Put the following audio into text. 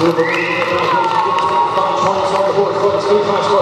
Five points on the board for the Steve High Squad.